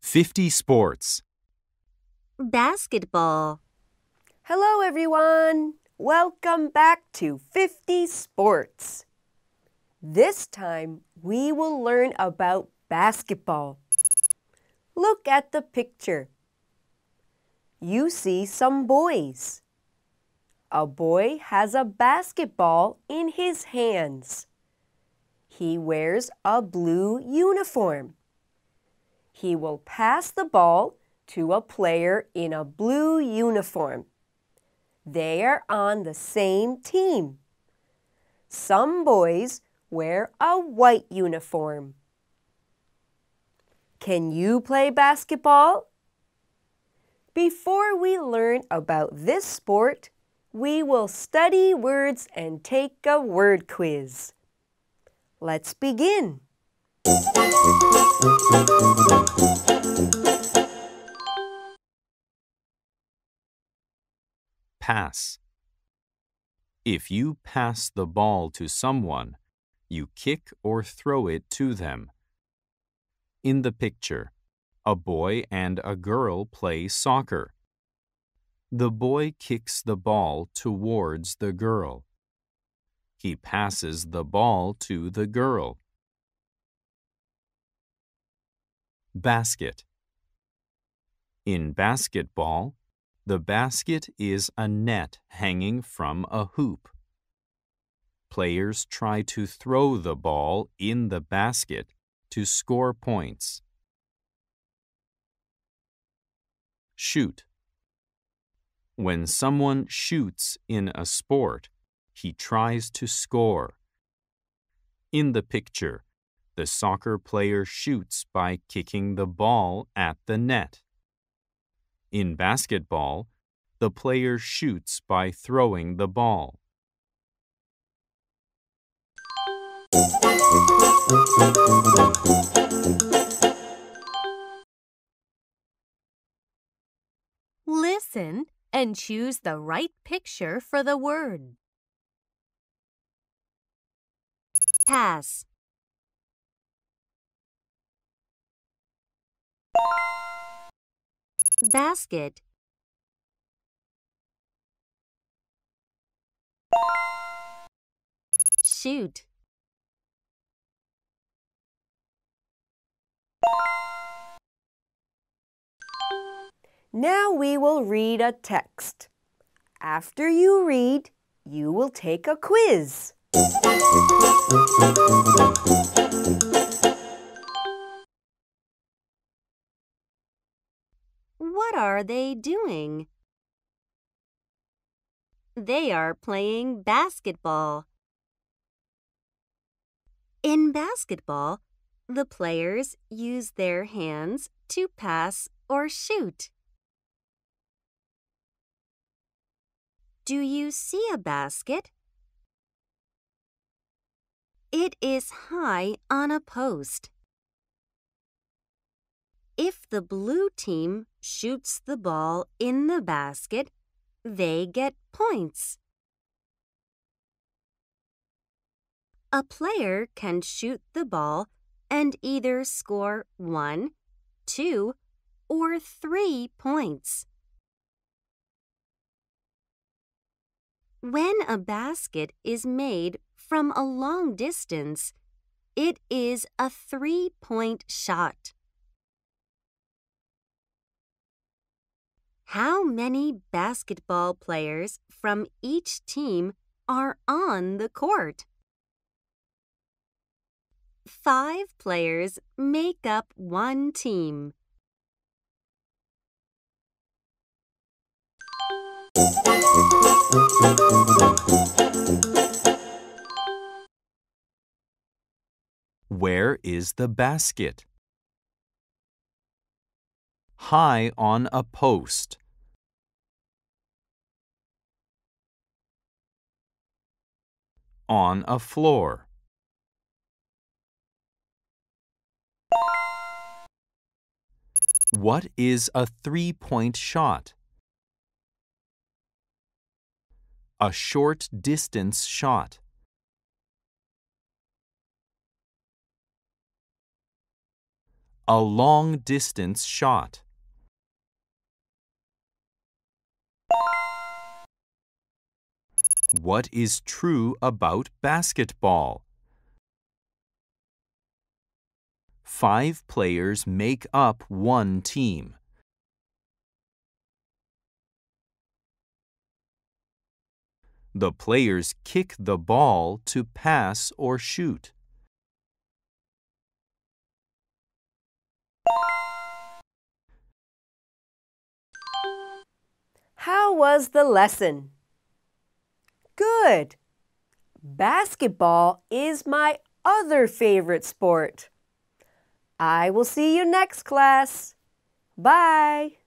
Fifty sports. Basketball. Hello, everyone. Welcome back to 50 Sports. This time, we will learn about basketball. Look at the picture. You see some boys. A boy has a basketball in his hands. He wears a blue uniform. He will pass the ball to a player in a blue uniform. They are on the same team. Some boys wear a white uniform. Can you play basketball? Before we learn about this sport, we will study words and take a word quiz. Let's begin. Pass. If you pass the ball to someone, you kick or throw it to them. In the picture, a boy and a girl play soccer. The boy kicks the ball towards the girl. He passes the ball to the girl. Basket. In basketball, the basket is a net hanging from a hoop. Players try to throw the ball in the basket to score points. Shoot. When someone shoots in a sport, he tries to score. In the picture, the soccer player shoots by kicking the ball at the net. In basketball, the player shoots by throwing the ball. Listen and choose the right picture for the word. Pass. Basket. Shoot. Now we will read a text. After you read, you will take a quiz. What are they doing? They are playing basketball. In basketball, the players use their hands to pass or shoot. Do you see a basket? It is high on a post. If the blue team shoots the ball in the basket, they get points. A player can shoot the ball and either score one, two, or three points. When a basket is made from a long distance, it is a three point shot. How many basketball players from each team are on the court? Five players make up one team. Where is the basket? High on a post. On a floor. What is a three-point shot? A short distance shot. A long distance shot. What is true about basketball? Five players make up one team. The players kick the ball to pass or shoot. How was the lesson? Good. Basketball is my other favorite sport. I will see you next class. Bye.